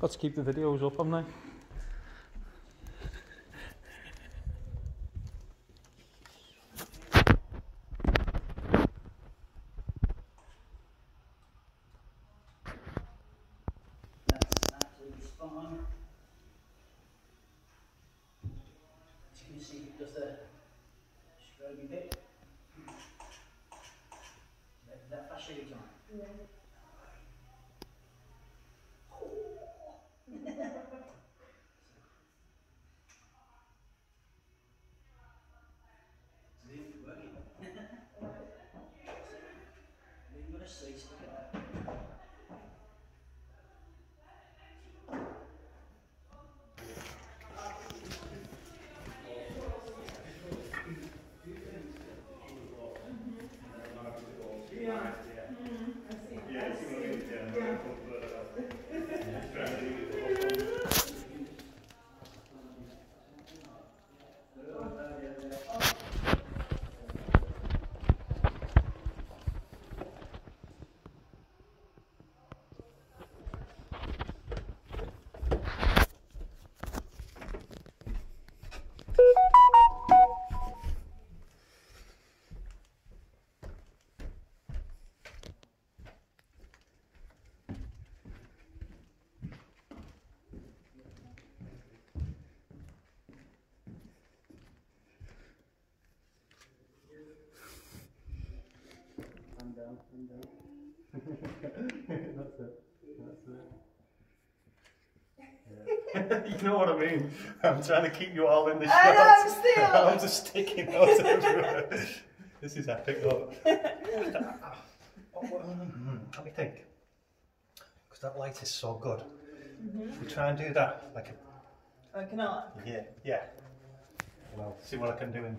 Got to keep the videos up, haven't I? That's absolutely spot on. Just gonna see if it does the stroby bit. That, that flash every time. Zoom working. You've got a seat, look at that. I'm down, I'm down. That's it. That's it. you know what I mean? I'm trying to keep you all in the shot. I know, I'm still. I'm just sticking out everywhere. This is epic, look. Let me think. Because that light is so good. Mm-hmm. We try and do that, like a I cannot. Yeah, yeah. Well, see what I can do in